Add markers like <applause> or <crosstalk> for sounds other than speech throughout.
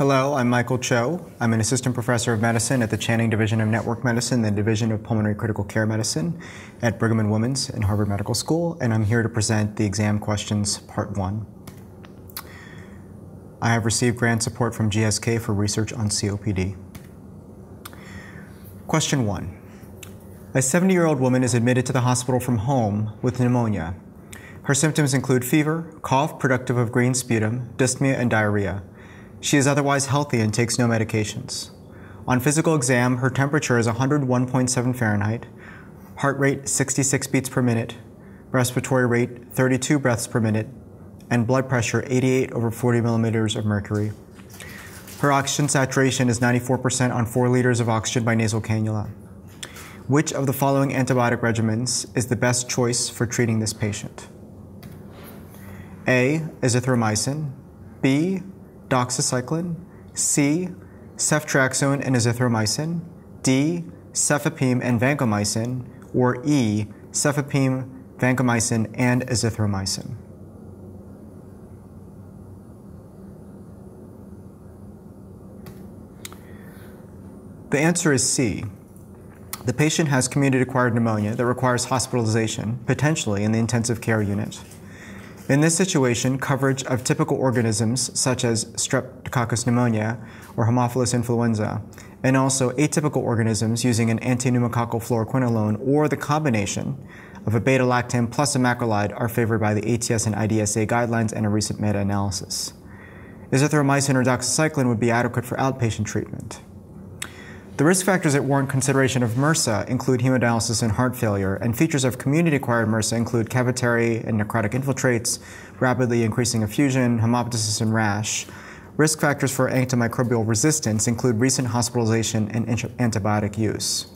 Hello, I'm Michael Cho. I'm an assistant professor of medicine at the Channing Division of Network Medicine, the Division of Pulmonary Critical Care Medicine at Brigham and Women's and Harvard Medical School, and I'm here to present the exam questions part one. I have received grant support from GSK for research on COPD. Question one. A 70 year old woman is admitted to the hospital from home with pneumonia. Her symptoms include fever, cough productive of green sputum, dyspnea, and diarrhea. She is otherwise healthy and takes no medications. On physical exam, her temperature is 101.7 Fahrenheit, heart rate 66 beats per minute, respiratory rate 32 breaths per minute, and blood pressure 88 over 40 millimeters of mercury. Her oxygen saturation is 94% on 4 liters of oxygen by nasal cannula. Which of the following antibiotic regimens is the best choice for treating this patient? A. Azithromycin. B doxycycline, C, ceftriaxone and azithromycin, D, cefepime and vancomycin, or E, cefepime, vancomycin, and azithromycin. The answer is C. The patient has community-acquired pneumonia that requires hospitalization, potentially in the intensive care unit. In this situation, coverage of typical organisms such as Streptococcus pneumonia or Haemophilus influenza, and also atypical organisms using an antipneumococcal fluoroquinolone or the combination of a beta-lactam plus a macrolide are favored by the ATS and IDSA guidelines and a recent meta-analysis. Azithromycin or doxycycline would be adequate for outpatient treatment. The risk factors that warrant consideration of MRSA include hemodialysis and heart failure, and features of community-acquired MRSA include cavitary and necrotic infiltrates, rapidly increasing effusion, hemoptysis, and rash. Risk factors for antimicrobial resistance include recent hospitalization and antibiotic use.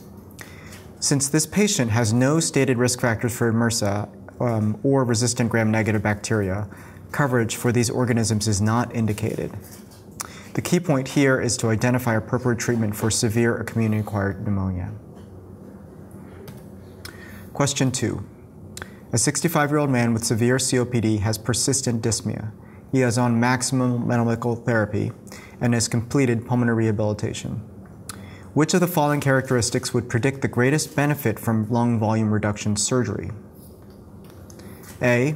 Since this patient has no stated risk factors for MRSA um, or resistant gram-negative bacteria, coverage for these organisms is not indicated. The key point here is to identify appropriate treatment for severe or community-acquired pneumonia. Question two. A 65-year-old man with severe COPD has persistent dyspnea. He is on maximum medical therapy and has completed pulmonary rehabilitation. Which of the following characteristics would predict the greatest benefit from lung volume reduction surgery? A.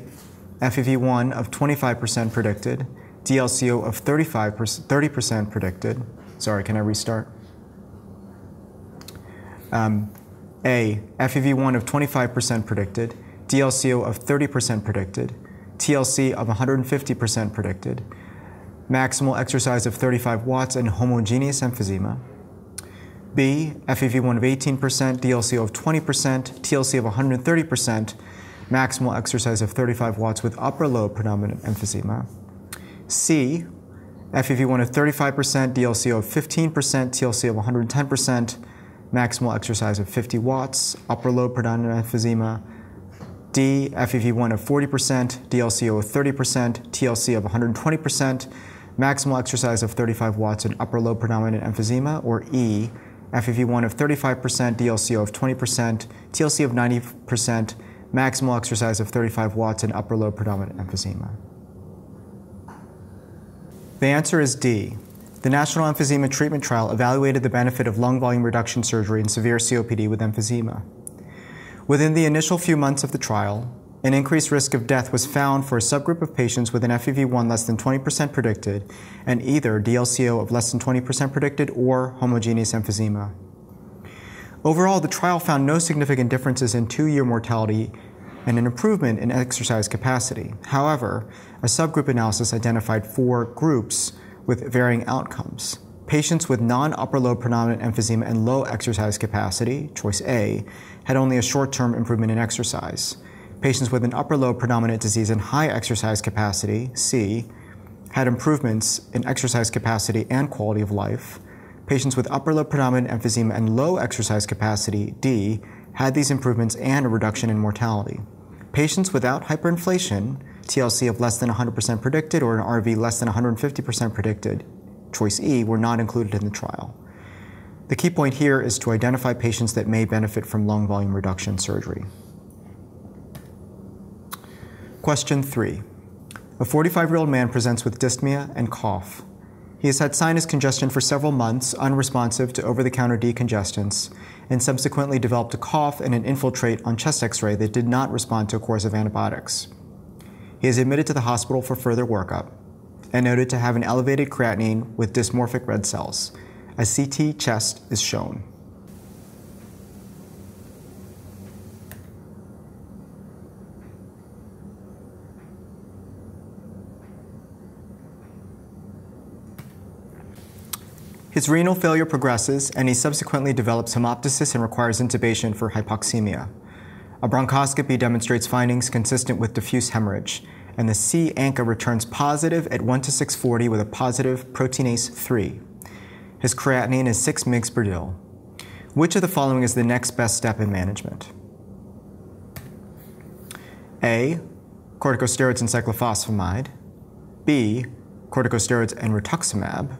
FEV1 of 25% predicted, DLCO of 35 30% predicted. Sorry, can I restart? Um, A, FEV1 of 25% predicted, DLCO of 30% predicted, TLC of 150% predicted, maximal exercise of 35 watts and homogeneous emphysema. B, FEV1 of 18%, DLCO of 20%, TLC of 130%, maximal exercise of 35 watts with upper lobe predominant emphysema. C, FEV1 of 35%, DLCO of 15%, TLC of 110%, maximal exercise of 50 watts, upper lobe predominant emphysema. D, FEV1 of 40%, DLCO of 30%, TLC of 120%, maximal exercise of 35 watts and upper lobe predominant emphysema. Or E, FEV1 of 35%, DLCO of 20%, TLC of 90%, maximal exercise of 35 watts and upper lobe predominant emphysema. The answer is D. The National Emphysema Treatment Trial evaluated the benefit of lung volume reduction surgery in severe COPD with emphysema. Within the initial few months of the trial, an increased risk of death was found for a subgroup of patients with an FEV1 less than 20% predicted and either DLCO of less than 20% predicted or homogeneous emphysema. Overall, the trial found no significant differences in two-year mortality and an improvement in exercise capacity. However, a subgroup analysis identified four groups with varying outcomes. Patients with non-upper lobe predominant emphysema and low exercise capacity, choice A, had only a short-term improvement in exercise. Patients with an upper lobe predominant disease and high exercise capacity, C, had improvements in exercise capacity and quality of life. Patients with upper lobe predominant emphysema and low exercise capacity, D, had these improvements and a reduction in mortality. Patients without hyperinflation, TLC of less than 100% predicted or an RV less than 150% predicted, choice E, were not included in the trial. The key point here is to identify patients that may benefit from lung volume reduction surgery. Question three. A 45-year-old man presents with dyspnea and cough. He has had sinus congestion for several months, unresponsive to over the counter decongestants, and subsequently developed a cough and an infiltrate on chest x ray that did not respond to a course of antibiotics. He is admitted to the hospital for further workup and noted to have an elevated creatinine with dysmorphic red cells. A CT chest is shown. His renal failure progresses, and he subsequently develops hemoptysis and requires intubation for hypoxemia. A bronchoscopy demonstrates findings consistent with diffuse hemorrhage, and the C ANCA returns positive at 1 to 640 with a positive proteinase 3. His creatinine is 6 mg per dil. Which of the following is the next best step in management? A. Corticosteroids and cyclophosphamide. B. Corticosteroids and rituximab.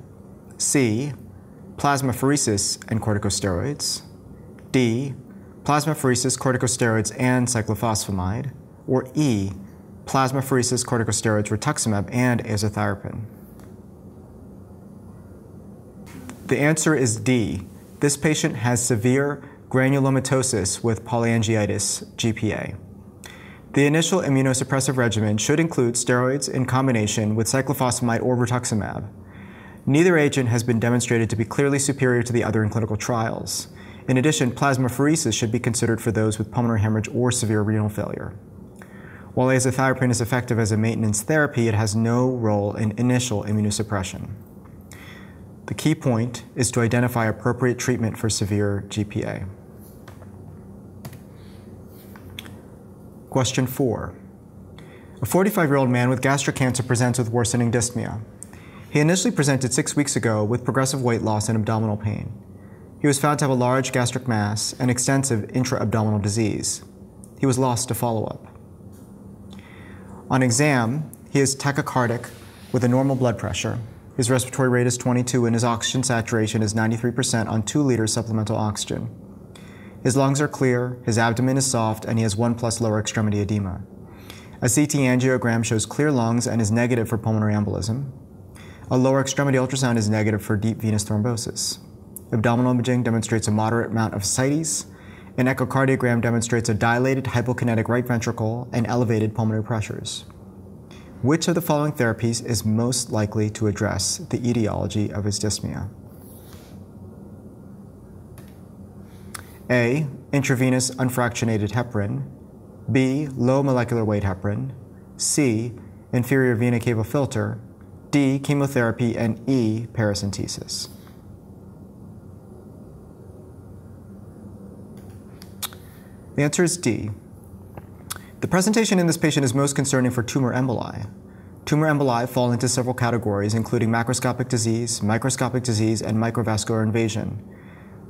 C plasmapheresis and corticosteroids, D, plasmapheresis, corticosteroids, and cyclophosphamide, or E, plasmapheresis, corticosteroids, rituximab, and azathioprine? The answer is D. This patient has severe granulomatosis with polyangiitis, GPA. The initial immunosuppressive regimen should include steroids in combination with cyclophosphamide or rituximab. Neither agent has been demonstrated to be clearly superior to the other in clinical trials. In addition, plasmapheresis should be considered for those with pulmonary hemorrhage or severe renal failure. While azathioprine is effective as a maintenance therapy, it has no role in initial immunosuppression. The key point is to identify appropriate treatment for severe GPA. Question 4. A 45 year old man with gastric cancer presents with worsening dyspnea. He initially presented six weeks ago with progressive weight loss and abdominal pain. He was found to have a large gastric mass and extensive intra-abdominal disease. He was lost to follow-up. On exam, he is tachycardic with a normal blood pressure. His respiratory rate is 22 and his oxygen saturation is 93% on 2 liters supplemental oxygen. His lungs are clear, his abdomen is soft, and he has 1 plus lower extremity edema. A CT angiogram shows clear lungs and is negative for pulmonary embolism. A lower extremity ultrasound is negative for deep venous thrombosis. Abdominal imaging demonstrates a moderate amount of ascites. An echocardiogram demonstrates a dilated hypokinetic right ventricle and elevated pulmonary pressures. Which of the following therapies is most likely to address the etiology of his dyspnea? A. Intravenous unfractionated heparin. B. Low molecular weight heparin. C. Inferior vena cava filter. D, chemotherapy, and E, paracentesis. The answer is D. The presentation in this patient is most concerning for tumor emboli. Tumor emboli fall into several categories, including macroscopic disease, microscopic disease, and microvascular invasion.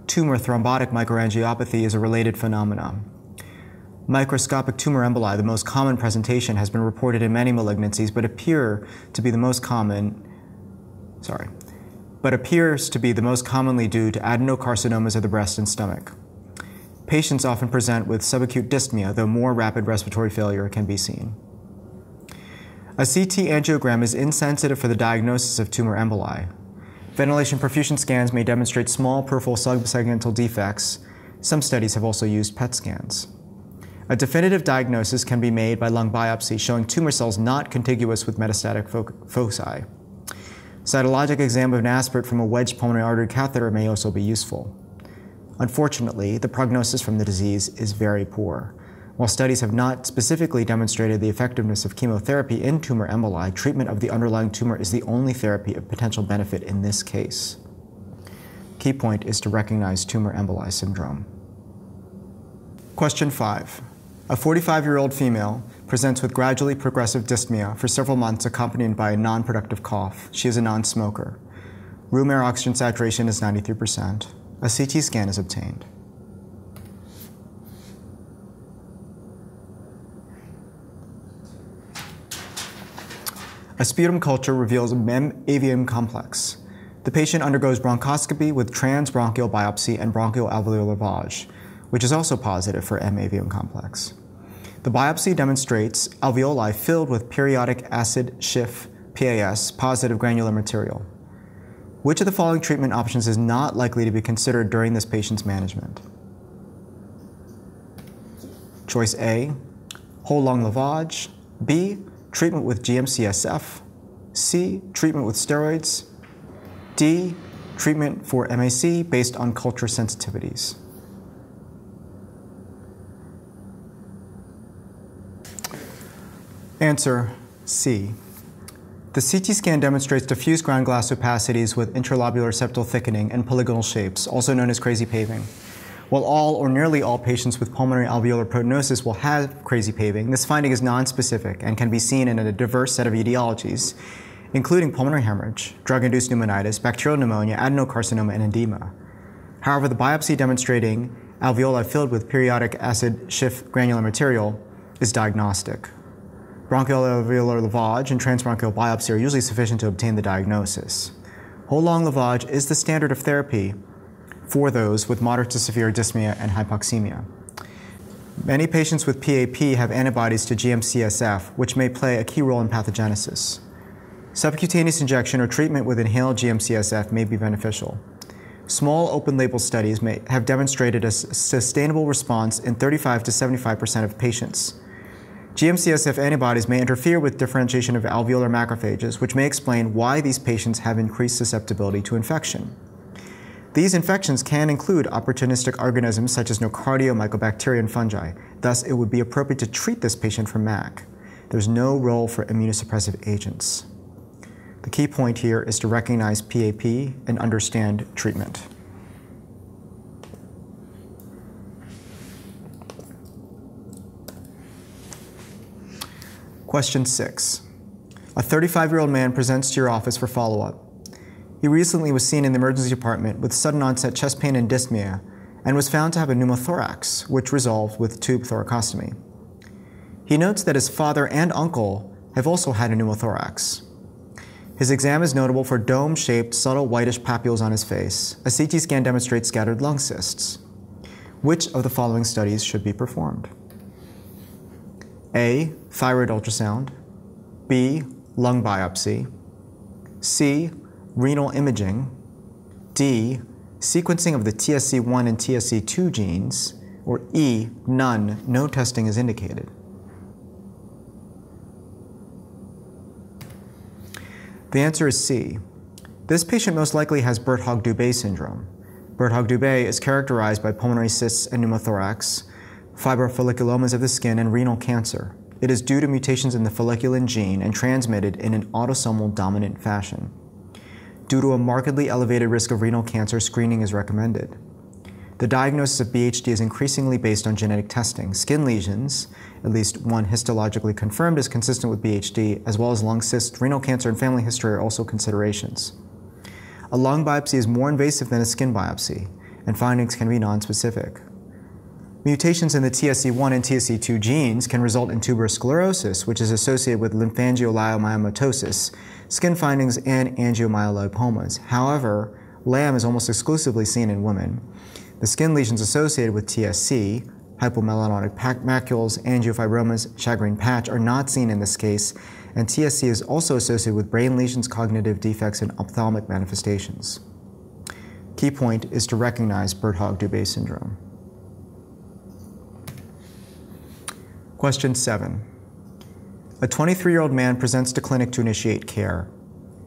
Tumor thrombotic microangiopathy is a related phenomenon. Microscopic tumor emboli, the most common presentation, has been reported in many malignancies, but appear to be the most common, sorry, but appears to be the most commonly due to adenocarcinomas of the breast and stomach. Patients often present with subacute dyspnea, though more rapid respiratory failure can be seen. A CT angiogram is insensitive for the diagnosis of tumor emboli. Ventilation perfusion scans may demonstrate small peripheral subsegmental defects. Some studies have also used PET scans. A definitive diagnosis can be made by lung biopsy showing tumor cells not contiguous with metastatic foci. Cytologic exam of an aspirate from a wedge pulmonary artery catheter may also be useful. Unfortunately, the prognosis from the disease is very poor. While studies have not specifically demonstrated the effectiveness of chemotherapy in tumor emboli, treatment of the underlying tumor is the only therapy of potential benefit in this case. Key point is to recognize tumor emboli syndrome. Question 5. A 45 year old female presents with gradually progressive dyspnea for several months, accompanied by a non productive cough. She is a non smoker. Room air oxygen saturation is 93%. A CT scan is obtained. A sputum culture reveals a M avium complex. The patient undergoes bronchoscopy with transbronchial biopsy and bronchial alveolar lavage, which is also positive for M avium complex. The biopsy demonstrates alveoli filled with periodic acid Schiff PAS positive granular material. Which of the following treatment options is not likely to be considered during this patient's management? Choice A, whole lung lavage. B, treatment with GM-CSF. C, treatment with steroids. D, treatment for MAC based on culture sensitivities. Answer C. The CT scan demonstrates diffuse ground glass opacities with intralobular septal thickening and polygonal shapes, also known as crazy paving. While all or nearly all patients with pulmonary alveolar proteinosis will have crazy paving, this finding is nonspecific and can be seen in a diverse set of etiologies, including pulmonary hemorrhage, drug-induced pneumonitis, bacterial pneumonia, adenocarcinoma, and edema. However, the biopsy demonstrating alveoli filled with periodic acid Schiff granular material is diagnostic. Bronchial alveolar lavage and transbronchial biopsy are usually sufficient to obtain the diagnosis. Whole lung lavage is the standard of therapy for those with moderate to severe dyspnea and hypoxemia. Many patients with PAP have antibodies to GM-CSF, which may play a key role in pathogenesis. Subcutaneous injection or treatment with inhaled GM-CSF may be beneficial. Small open-label studies may have demonstrated a sustainable response in 35 to 75% of patients. GM-CSF antibodies may interfere with differentiation of alveolar macrophages, which may explain why these patients have increased susceptibility to infection. These infections can include opportunistic organisms such as Nocardia, mycobacteria, and fungi. Thus, it would be appropriate to treat this patient for MAC. There's no role for immunosuppressive agents. The key point here is to recognize PAP and understand treatment. Question six. A 35 year old man presents to your office for follow up. He recently was seen in the emergency department with sudden onset chest pain and dyspnea and was found to have a pneumothorax, which resolved with tube thoracostomy. He notes that his father and uncle have also had a pneumothorax. His exam is notable for dome shaped, subtle whitish papules on his face. A CT scan demonstrates scattered lung cysts. Which of the following studies should be performed? A. Thyroid ultrasound. B. Lung biopsy. C renal imaging. D, sequencing of the TSC1 and TSC2 genes. Or E, none, no testing is indicated. The answer is C. This patient most likely has Birt-Hogg-Dubé syndrome. Birt-Hogg-Dubé is characterized by pulmonary cysts and pneumothorax, fibrofolliculomas of the skin, and renal cancer. It is due to mutations in the folliculin gene and transmitted in an autosomal dominant fashion. Due to a markedly elevated risk of renal cancer, screening is recommended. The diagnosis of BHD is increasingly based on genetic testing. Skin lesions, at least one histologically confirmed, is consistent with BHD, as well as lung cysts, renal cancer, and family history are also considerations. A lung biopsy is more invasive than a skin biopsy, and findings can be nonspecific. Mutations in the TSC1 and TSC2 genes can result in tuberous sclerosis, which is associated with lymphangioleiomyomatosis, skin findings, and angiomyolipomas. However, LAM is almost exclusively seen in women. The skin lesions associated with TSC, hypomelanotic macules, angiofibromas, shagreen patch, are not seen in this case, and TSC is also associated with brain lesions, cognitive defects, and ophthalmic manifestations. Key point is to recognize Birt-Hogg-Dubé syndrome. Question 7. A 23 year old man presents to clinic to initiate care.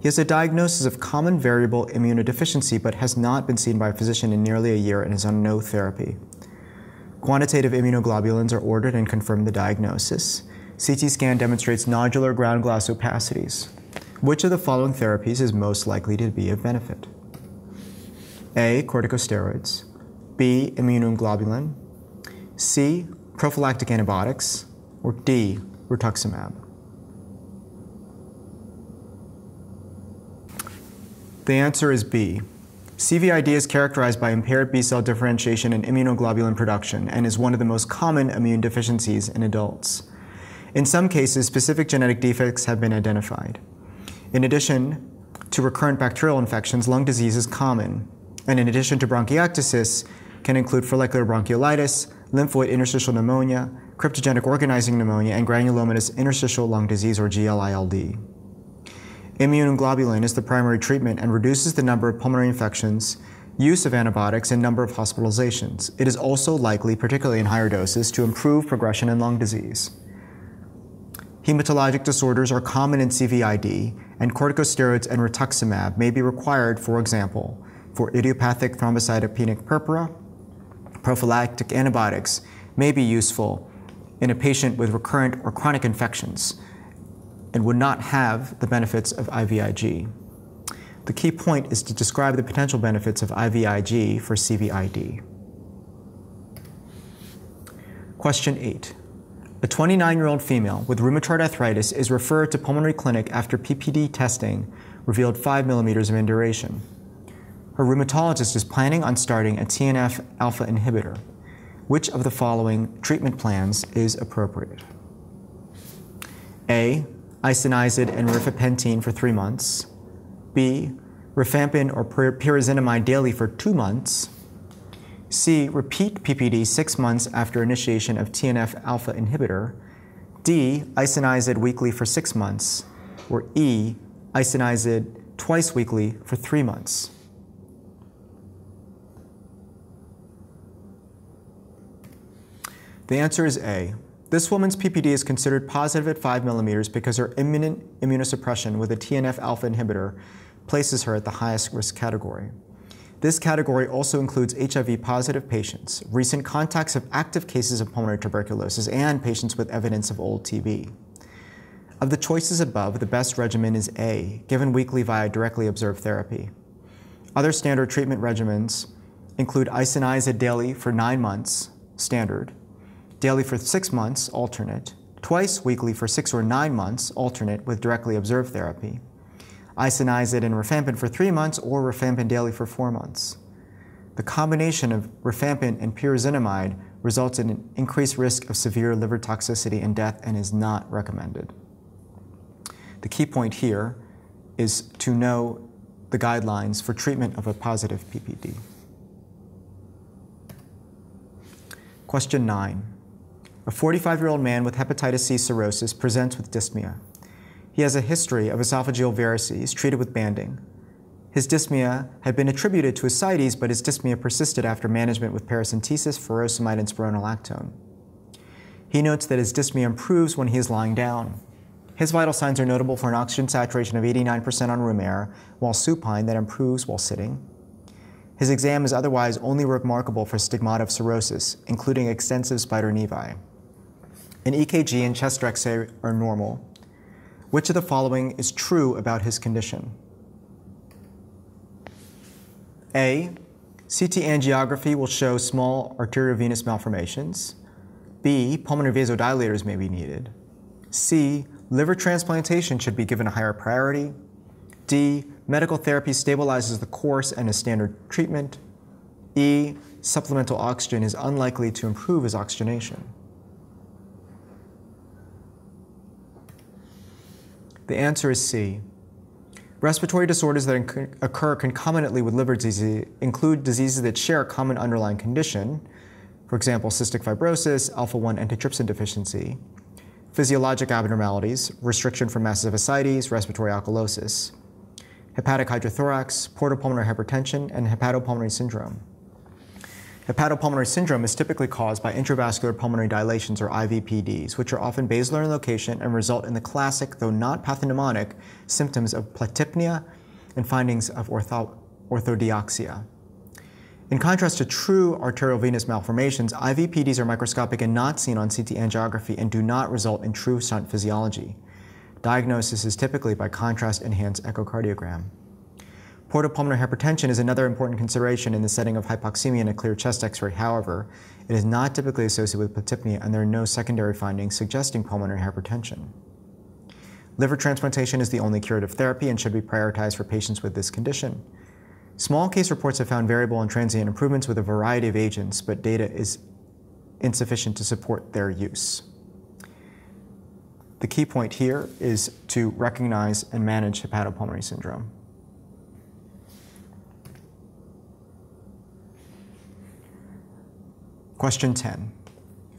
He has a diagnosis of common variable immunodeficiency but has not been seen by a physician in nearly a year and is on no therapy. Quantitative immunoglobulins are ordered and confirm the diagnosis. CT scan demonstrates nodular ground glass opacities. Which of the following therapies is most likely to be of benefit? A. Corticosteroids. B. Immunoglobulin. C. Prophylactic antibiotics. Or D rituximab. The answer is B. CVID is characterized by impaired B cell differentiation and immunoglobulin production and is one of the most common immune deficiencies in adults. In some cases, specific genetic defects have been identified. In addition to recurrent bacterial infections, lung disease is common, and in addition to bronchiectasis, can include follicular bronchiolitis, lymphoid interstitial pneumonia, cryptogenic organizing pneumonia, and granulomatous interstitial lung disease or GLILD. Immunoglobulin is the primary treatment and reduces the number of pulmonary infections, use of antibiotics, and number of hospitalizations. It is also likely, particularly in higher doses, to improve progression in lung disease. Hematologic disorders are common in CVID, and corticosteroids and rituximab may be required, for example, for idiopathic thrombocytopenic purpura. Prophylactic antibiotics may be useful in a patient with recurrent or chronic infections and would not have the benefits of IVIG. The key point is to describe the potential benefits of IVIG for CVID. Question 8. A 29 year old female with rheumatoid arthritis is referred to pulmonary clinic after PPD testing revealed 5 millimeters of induration. Her rheumatologist is planning on starting a TNF alpha inhibitor. Which of the following treatment plans is appropriate? A. Isoniazid and rifapentine for three months. B. Rifampin or pyrazinamide daily for two months. C. Repeat PPD six months after initiation of TNF alpha inhibitor. D. Isoniazid weekly for six months. Or E. Isoniazid twice weekly for three months. The answer is A. This woman's PPD is considered positive at 5 millimeters because her imminent immunosuppression with a TNF alpha inhibitor places her at the highest risk category. This category also includes HIV positive patients, recent contacts of active cases of pulmonary tuberculosis, and patients with evidence of old TB. Of the choices above, the best regimen is A, given weekly via directly observed therapy. Other standard treatment regimens include isoniazid daily for nine months, standard, daily for six months, alternate, twice weekly for six or nine months, alternate with directly observed therapy, isoniazid and rifampin for three months, or rifampin daily for four months. The combination of rifampin and pyrazinamide results in an increased risk of severe liver toxicity and death and is not recommended. The key point here is to know the guidelines for treatment of a positive PPD. Question 9. A 45 year old man with hepatitis C cirrhosis presents with dyspnea. He has a history of esophageal varices treated with banding. His dyspnea had been attributed to ascites, but his dyspnea persisted after management with paracentesis, furosemide, and spironolactone. He notes that his dyspnea improves when he is lying down. His vital signs are notable for an oxygen saturation of 89% on room air, while supine that improves while sitting. His exam is otherwise only remarkable for stigmata of cirrhosis, including extensive spider nevi. An EKG and chest x-ray are normal. Which of the following is true about his condition? A. CT angiography will show small arteriovenous malformations. B. Pulmonary vasodilators may be needed. C. Liver transplantation should be given a higher priority. D. Medical therapy stabilizes the course and is standard treatment. E. Supplemental oxygen is unlikely to improve his oxygenation. The answer is C. Respiratory disorders that occur concomitantly with liver disease include diseases that share a common underlying condition, for example, cystic fibrosis, alpha 1 antitrypsin deficiency, physiologic abnormalities, restriction from massive ascites, respiratory alkalosis, hepatic hydrothorax, portopulmonary hypertension, and hepatopulmonary syndrome. Hepatopulmonary syndrome is typically caused by intravascular pulmonary dilations or IVPDs, which are often basilar in location and result in the classic, though not pathognomonic, symptoms of platypnea and findings of ortho orthodeoxia. In contrast to true arterial venous malformations, IVPDs are microscopic and not seen on CT angiography and do not result in true shunt physiology. Diagnosis is typically by contrast enhanced echocardiogram. Portopulmonary hypertension is another important consideration in the setting of hypoxemia in a clear chest x-ray. However, it is not typically associated with platypnea and there are no secondary findings suggesting pulmonary hypertension. Liver transplantation is the only curative therapy and should be prioritized for patients with this condition. Small case reports have found variable and transient improvements with a variety of agents, but data is insufficient to support their use. The key point here is to recognize and manage hepatopulmonary syndrome. Question 10.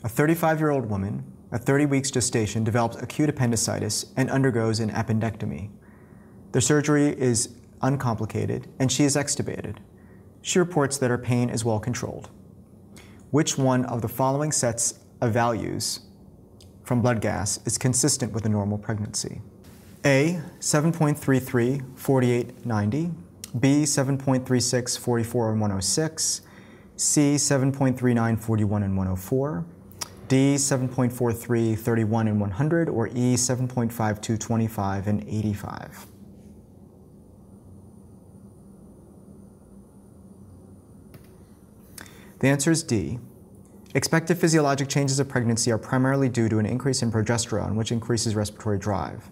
A 35 year old woman at 30 weeks gestation develops acute appendicitis and undergoes an appendectomy. The surgery is uncomplicated and she is extubated. She reports that her pain is well controlled. Which one of the following sets of values from blood gas is consistent with a normal pregnancy? A, 7.33, 48, 90. B, 7.36, 44, and 106. C, 7.39, 41, and 104. D, 7.43, 31, and 100. Or E, 7.52, 25, and 85. The answer is D. Expected physiologic changes of pregnancy are primarily due to an increase in progesterone, which increases respiratory drive,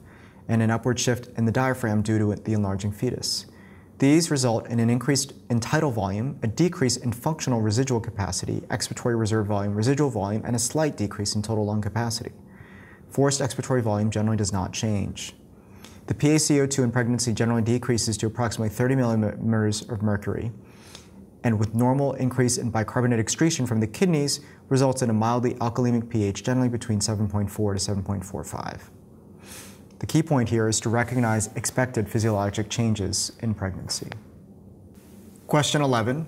and an upward shift in the diaphragm due to the enlarging fetus. These result in an increase in tidal volume, a decrease in functional residual capacity, expiratory reserve volume, residual volume, and a slight decrease in total lung capacity. Forced expiratory volume generally does not change. The PaCO2 in pregnancy generally decreases to approximately 30 millimeters of mercury, and with normal increase in bicarbonate excretion from the kidneys results in a mildly alkalemic pH generally between 7.4 to 7.45. The key point here is to recognize expected physiologic changes in pregnancy. Question 11.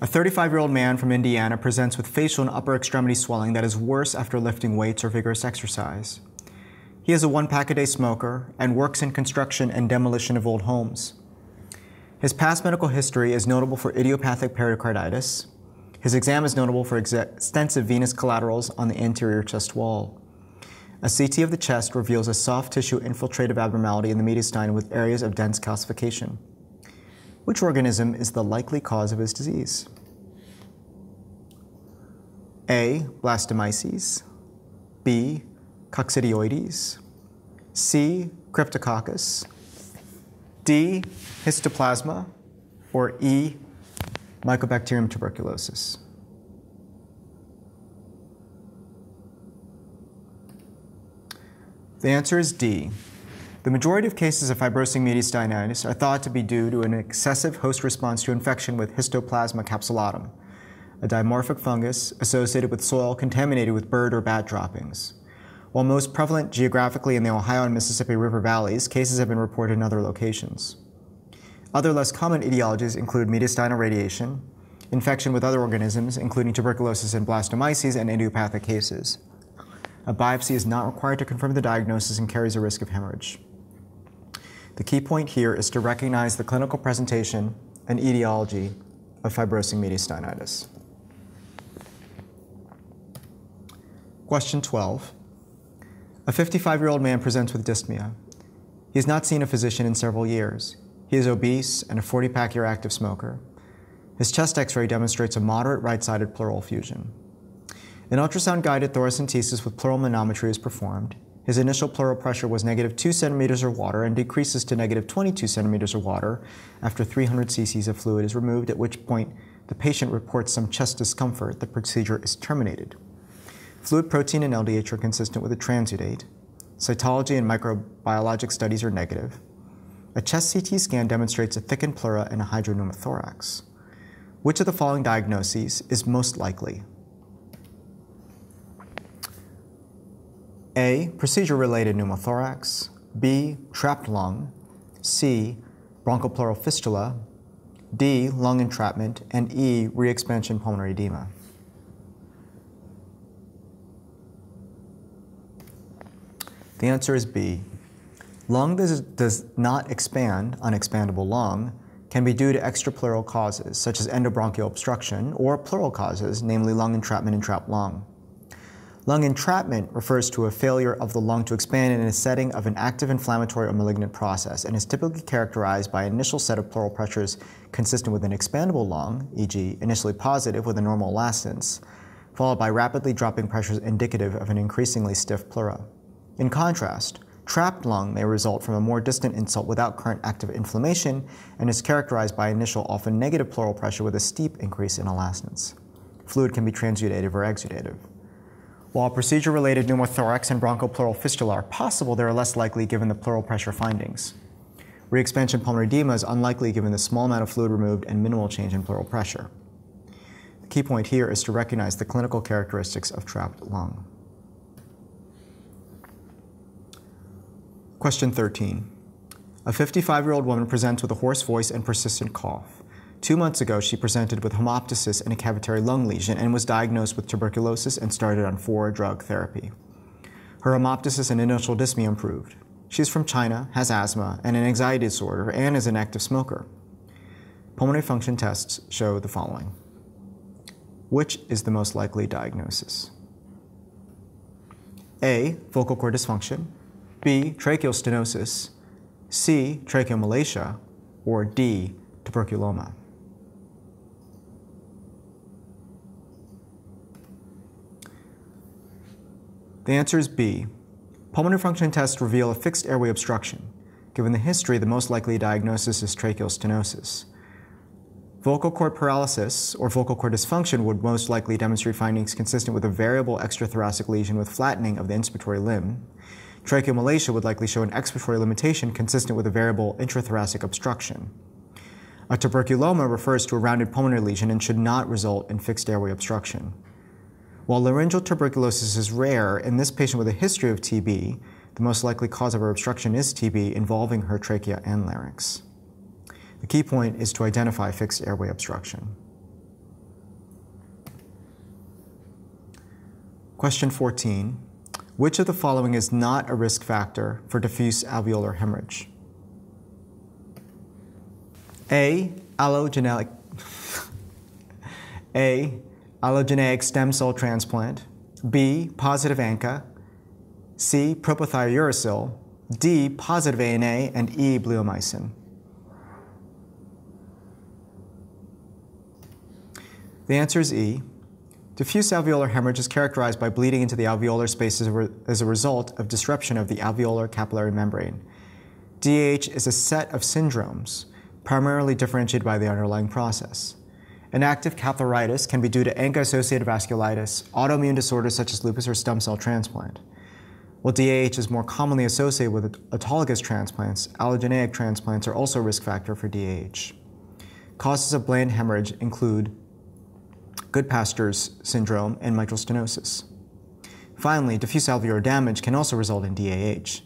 A 35-year-old man from Indiana presents with facial and upper extremity swelling that is worse after lifting weights or vigorous exercise. He is a one-pack-a-day smoker and works in construction and demolition of old homes. His past medical history is notable for idiopathic pericarditis. His exam is notable for extensive venous collaterals on the anterior chest wall. A CT of the chest reveals a soft tissue infiltrative abnormality in the mediastinum with areas of dense calcification. Which organism is the likely cause of his disease? A. Blastomyces. B. Coccidioides. C. Cryptococcus. D, histoplasma, or E, Mycobacterium tuberculosis? The answer is D. The majority of cases of fibrosing mediastinitis are thought to be due to an excessive host response to infection with Histoplasma capsulatum, a dimorphic fungus associated with soil contaminated with bird or bat droppings. While most prevalent geographically in the Ohio and Mississippi River valleys, cases have been reported in other locations. Other less common etiologies include mediastinal radiation, infection with other organisms, including tuberculosis and blastomyces, and idiopathic cases. A biopsy is not required to confirm the diagnosis and carries a risk of hemorrhage. The key point here is to recognize the clinical presentation and etiology of fibrosing mediastinitis. Question 12. A 55 year old man presents with dyspnea. He has not seen a physician in several years. He is obese and a 40 pack year active smoker. His chest x ray demonstrates a moderate right sided pleural effusion. An ultrasound guided thoracentesis with pleural manometry is performed. His initial pleural pressure was negative 2 centimeters of water and decreases to negative 22 centimeters of water after 300 cc's of fluid is removed, at which point the patient reports some chest discomfort. The procedure is terminated. Fluid protein and LDH are consistent with a transudate. Cytology and microbiologic studies are negative. A chest CT scan demonstrates a thickened pleura and a hydropneumothorax. Which of the following diagnoses is most likely? A. Procedure-related pneumothorax. B. Trapped lung. C. Bronchopleural fistula. D. Lung entrapment. And E. Re-expansion pulmonary edema. The answer is B. Lung does, does not expand, unexpandable lung, can be due to extrapleural causes, such as endobronchial obstruction, or pleural causes, namely lung entrapment and trapped lung. Lung entrapment refers to a failure of the lung to expand in a setting of an active inflammatory or malignant process and is typically characterized by an initial set of pleural pressures consistent with an expandable lung, e.g., initially positive with a normal elastance, followed by rapidly dropping pressures indicative of an increasingly stiff pleura. In contrast, trapped lung may result from a more distant insult without current active inflammation and is characterized by initial, often negative pleural pressure with a steep increase in elastance. Fluid can be transudative or exudative. While procedure-related pneumothorax and bronchopleural fistula are possible, they are less likely given the pleural pressure findings. Re-expansion pulmonary edema is unlikely given the small amount of fluid removed and minimal change in pleural pressure. The key point here is to recognize the clinical characteristics of trapped lung. Question 13. A 55 year old woman presents with a hoarse voice and persistent cough. Two months ago, she presented with hemoptysis and a cavitary lung lesion and was diagnosed with tuberculosis and started on four drug therapy. Her hemoptysis and initial dyspnea improved. She's from China, has asthma and an anxiety disorder, and is an active smoker. Pulmonary function tests show the following. Which is the most likely diagnosis? A. Vocal cord dysfunction. B. Tracheal stenosis. C. Tracheomalacia. Or D. Tuberculoma. The answer is B. Pulmonary function tests reveal a fixed airway obstruction. Given the history, the most likely diagnosis is tracheal stenosis. Vocal cord paralysis or vocal cord dysfunction would most likely demonstrate findings consistent with a variable extrathoracic lesion with flattening of the inspiratory limb. Tracheomalacia would likely show an expiratory limitation consistent with a variable intrathoracic obstruction. A tuberculoma refers to a rounded pulmonary lesion and should not result in fixed airway obstruction. While laryngeal tuberculosis is rare, in this patient with a history of TB, the most likely cause of her obstruction is TB involving her trachea and larynx. The key point is to identify fixed airway obstruction. Question 14. Which of the following is not a risk factor for diffuse alveolar hemorrhage? A. Allogeneic. <laughs> A allogeneic stem cell transplant, B, positive ANCA, C, propylthiouracil, D, positive ANA, and E, bleomycin. The answer is E. Diffuse alveolar hemorrhage is characterized by bleeding into the alveolar space as a, result of disruption of the alveolar capillary membrane. DAH is a set of syndromes, primarily differentiated by the underlying process. Inactive capillaritis can be due to ANCA-associated vasculitis, autoimmune disorders such as lupus or stem cell transplant. While DAH is more commonly associated with autologous transplants, allogeneic transplants are also a risk factor for DAH. Causes of bland hemorrhage include Goodpasture's syndrome and mitral stenosis. Finally, diffuse alveolar damage can also result in DAH.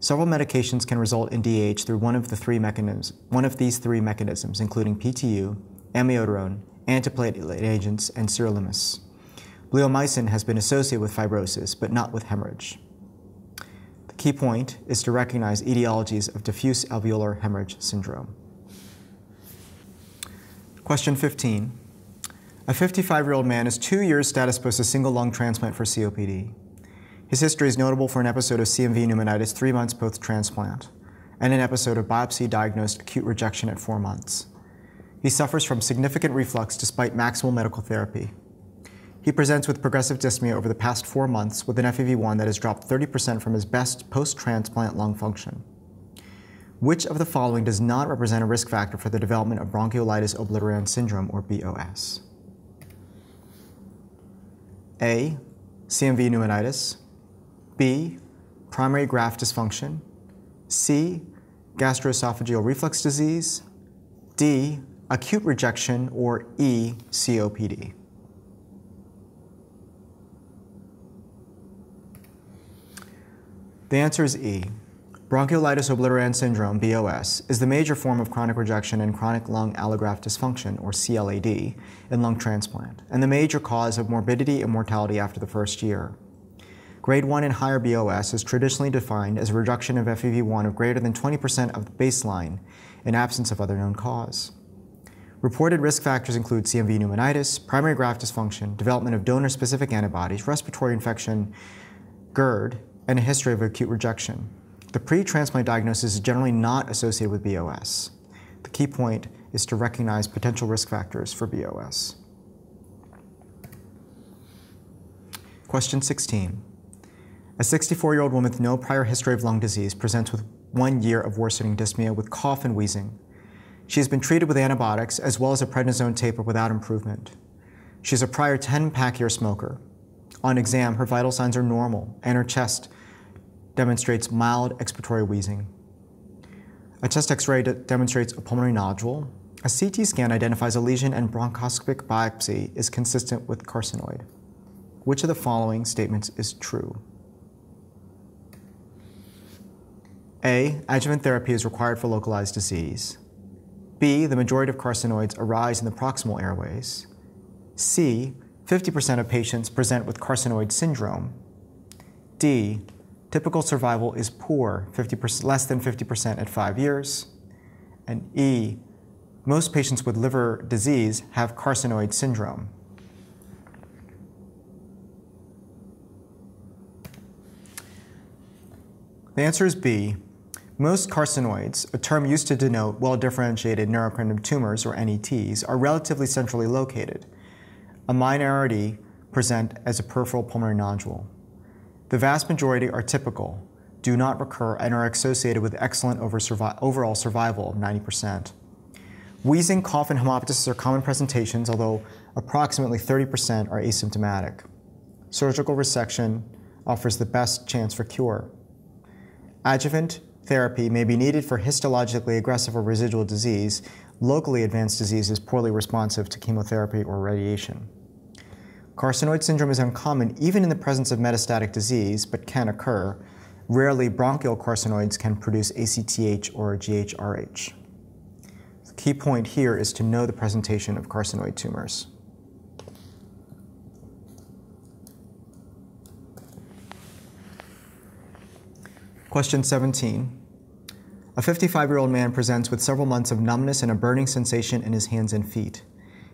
Several medications can result in DAH through one of the three mechanisms, one of these three mechanisms, including PTU, amiodarone, antiplatelet agents, and sirolimus. Bleomycin has been associated with fibrosis, but not with hemorrhage. The key point is to recognize etiologies of diffuse alveolar hemorrhage syndrome. Question 15. A 55 year old man is two years status post a single lung transplant for COPD. His history is notable for an episode of CMV pneumonitis three months post transplant and an episode of biopsy diagnosed acute rejection at four months. He suffers from significant reflux despite maximal medical therapy. He presents with progressive dyspnea over the past four months with an FEV1 that has dropped 30% from his best post transplant lung function. Which of the following does not represent a risk factor for the development of bronchiolitis obliterans syndrome, or BOS? A. CMV pneumonitis. B. Primary graft dysfunction. C. Gastroesophageal reflux disease. D acute rejection, or E, COPD. The answer is E. Bronchiolitis obliterans syndrome, BOS, is the major form of chronic rejection and chronic lung allograft dysfunction, or CLAD, in lung transplant, and the major cause of morbidity and mortality after the first year. Grade 1 and higher BOS is traditionally defined as a reduction of FEV1 of greater than 20% of the baseline in absence of other known cause. Reported risk factors include CMV pneumonitis, primary graft dysfunction, development of donor-specific antibodies, respiratory infection, GERD, and a history of acute rejection. The pre-transplant diagnosis is generally not associated with BOS. The key point is to recognize potential risk factors for BOS. Question 16. A 64-year-old woman with no prior history of lung disease presents with one year of worsening dyspnea with cough and wheezing. She has been treated with antibiotics as well as a prednisone taper without improvement. She is a prior 10 pack year smoker. On exam, her vital signs are normal and her chest demonstrates mild expiratory wheezing. A chest x ray demonstrates a pulmonary nodule. A CT scan identifies a lesion and bronchoscopic biopsy is consistent with carcinoid. Which of the following statements is true? A. Adjuvant therapy is required for localized disease. B. The majority of carcinoids arise in the proximal airways. C. 50% of patients present with carcinoid syndrome. D. Typical survival is poor, 50%, less than 50% at five years. And E. Most patients with liver disease have carcinoid syndrome. The answer is B. Most carcinoids, a term used to denote well-differentiated neuroendocrine tumors, or NETs, are relatively centrally located. A minority present as a peripheral pulmonary nodule. The vast majority are typical, do not recur, and are associated with excellent overall survival of 90%. Wheezing, cough, and hemoptysis are common presentations, although approximately 30% are asymptomatic. Surgical resection offers the best chance for cure. Adjuvant therapy may be needed for histologically aggressive or residual disease. Locally advanced disease is poorly responsive to chemotherapy or radiation. Carcinoid syndrome is uncommon even in the presence of metastatic disease, but can occur. Rarely, bronchial carcinoids can produce ACTH or GHRH. The key point here is to know the presentation of carcinoid tumors. Question 17. A 55 year old man presents with several months of numbness and a burning sensation in his hands and feet.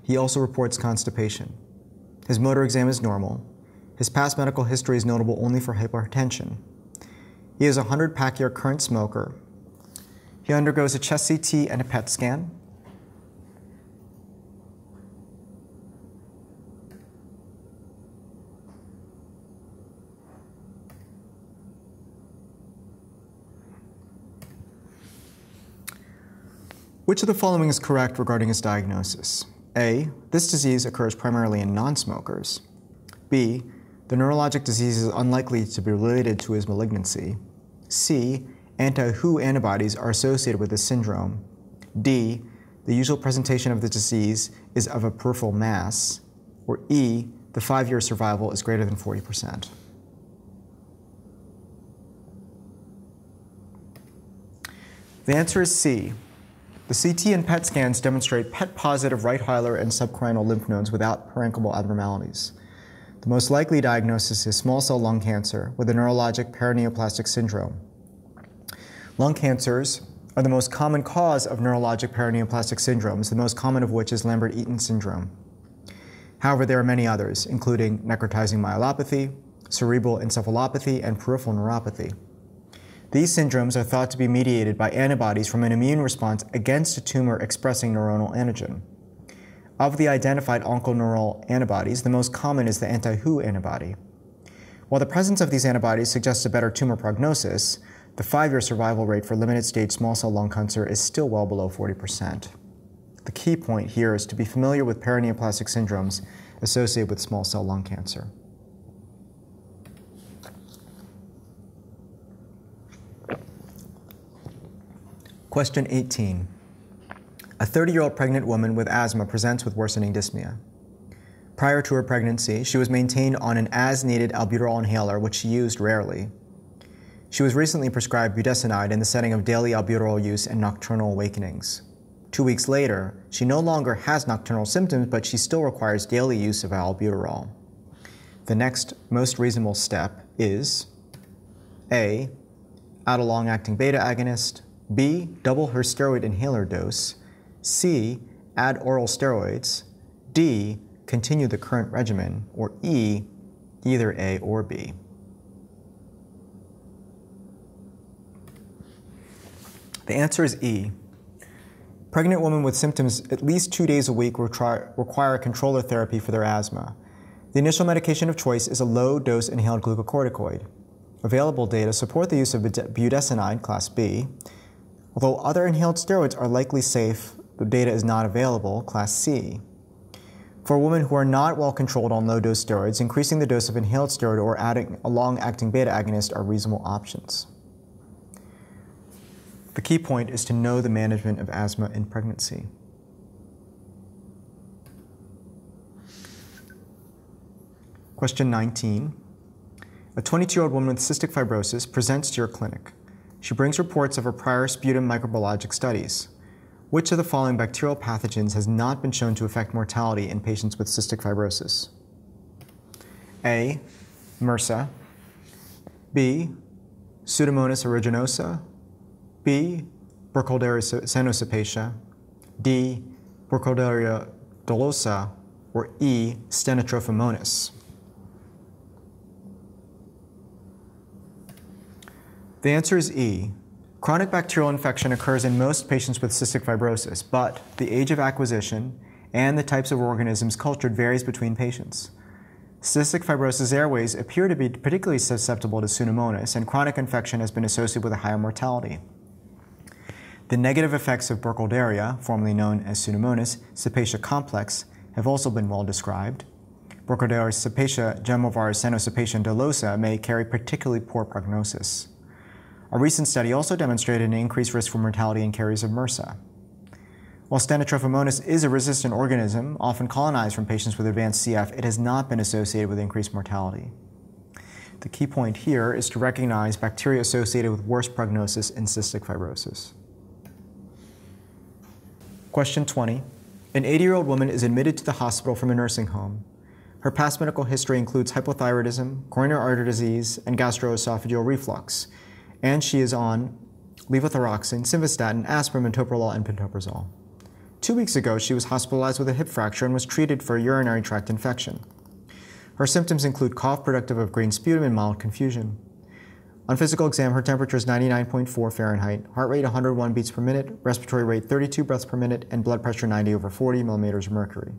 He also reports constipation. His motor exam is normal. His past medical history is notable only for hypertension. He is a 100 pack year current smoker. He undergoes a chest CT and a PET scan. Which of the following is correct regarding his diagnosis? A. This disease occurs primarily in non-smokers. B. The neurologic disease is unlikely to be related to his malignancy. C. Anti-Hu antibodies are associated with this syndrome. D. The usual presentation of the disease is of a peripheral mass. Or E. The five-year survival is greater than 40%. The answer is C. The CT and PET scans demonstrate PET-positive right hilar and subcarinal lymph nodes without parenchymal abnormalities. The most likely diagnosis is small cell lung cancer with a neurologic paraneoplastic syndrome. Lung cancers are the most common cause of neurologic paraneoplastic syndromes, the most common of which is Lambert-Eaton syndrome. However, there are many others, including necrotizing myelopathy, cerebral encephalopathy, and peripheral neuropathy. These syndromes are thought to be mediated by antibodies from an immune response against a tumor expressing neuronal antigen. Of the identified onconeural antibodies, the most common is the anti-Hu antibody. While the presence of these antibodies suggests a better tumor prognosis, the five-year survival rate for limited stage small cell lung cancer is still well below 40%. The key point here is to be familiar with paraneoplastic syndromes associated with small cell lung cancer. Question 18. A 30 year old pregnant woman with asthma presents with worsening dyspnea. Prior to her pregnancy, she was maintained on an as needed albuterol inhaler, which she used rarely. She was recently prescribed budesonide in the setting of daily albuterol use and nocturnal awakenings. Two weeks later, she no longer has nocturnal symptoms, but she still requires daily use of albuterol. The next most reasonable step is A. Add a long acting beta agonist, B. Double her steroid inhaler dose. C. Add oral steroids. D. Continue the current regimen. Or E. Either A or B. The answer is E. Pregnant women with symptoms at least two days a week require controller therapy for their asthma. The initial medication of choice is a low dose inhaled glucocorticoid. Available data support the use of budesonide, class B, Although other inhaled steroids are likely safe, the data is not available, class C. For women who are not well controlled on low dose steroids, increasing the dose of inhaled steroid or adding a long acting beta agonist are reasonable options. The key point is to know the management of asthma in pregnancy. Question 19. A 22 year old woman with cystic fibrosis presents to your clinic. She brings reports of her prior sputum microbiologic studies. Which of the following bacterial pathogens has not been shown to affect mortality in patients with cystic fibrosis? A. MRSA. B. Pseudomonas aeruginosa. B. Burkholderia cenocepacia. D. Burkholderia dolosa. Or E. Stenotrophomonas. The answer is E. Chronic bacterial infection occurs in most patients with cystic fibrosis, but the age of acquisition and the types of organisms cultured varies between patients. Cystic fibrosis airways appear to be particularly susceptible to Pseudomonas, and chronic infection has been associated with a higher mortality. The negative effects of Burkholderia, formerly known as Pseudomonas cepacia complex, have also been well described. Burkholderia cepacia, genomovar cenocepacia, and dolosa may carry particularly poor prognosis. A recent study also demonstrated an increased risk for mortality in carriers of MRSA. While Stenotrophomonas is a resistant organism, often colonized from patients with advanced CF, it has not been associated with increased mortality. The key point here is to recognize bacteria associated with worse prognosis in cystic fibrosis. Question 20. An 80 year old woman is admitted to the hospital from a nursing home. Her past medical history includes hypothyroidism, coronary artery disease, and gastroesophageal reflux, and she is on levothyroxine, simvastatin, aspirin, metoprolol, and pantoprazole. Two weeks ago, she was hospitalized with a hip fracture and was treated for a urinary tract infection. Her symptoms include cough productive of green sputum and mild confusion. On physical exam, her temperature is 99.4 Fahrenheit, heart rate 101 beats per minute, respiratory rate 32 breaths per minute, and blood pressure 90 over 40 millimeters of mercury.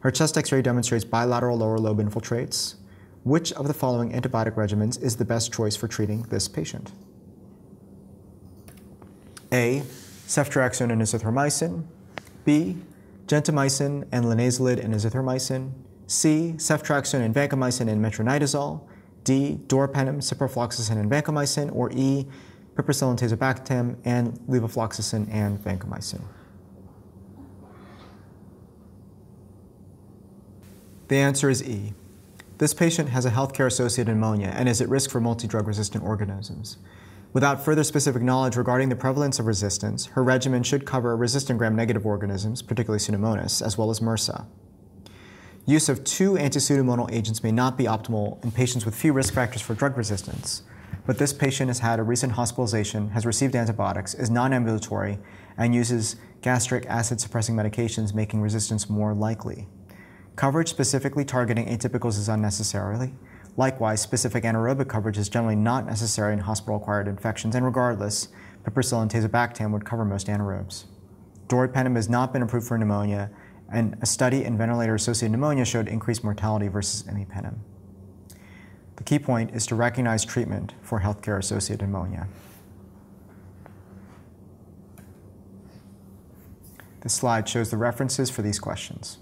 Her chest x ray demonstrates bilateral lower lobe infiltrates, which of the following antibiotic regimens is the best choice for treating this patient? A. Ceftriaxone and azithromycin. B. Gentamicin and linezolid and azithromycin. C. Ceftriaxone and vancomycin and metronidazole. D. Doripenem, ciprofloxacin and vancomycin. Or E. Piperacillin tazobactam and levofloxacin and vancomycin. The answer is E. This patient has a healthcare associated pneumonia and is at risk for multi drug resistant organisms. Without further specific knowledge regarding the prevalence of resistance, her regimen should cover resistant gram negative organisms, particularly Pseudomonas, as well as MRSA. Use of two anti-pseudomonal agents may not be optimal in patients with few risk factors for drug resistance, but this patient has had a recent hospitalization, has received antibiotics, is non-ambulatory, and uses gastric acid suppressing medications, making resistance more likely. Coverage specifically targeting atypicals is unnecessary. Likewise, specific anaerobic coverage is generally not necessary in hospital-acquired infections, and regardless, piperacillin tazobactam would cover most anaerobes. Doripenem has not been approved for pneumonia, and a study in ventilator-associated pneumonia showed increased mortality versus imipenem. The key point is to recognize treatment for healthcare-associated pneumonia. This slide shows the references for these questions.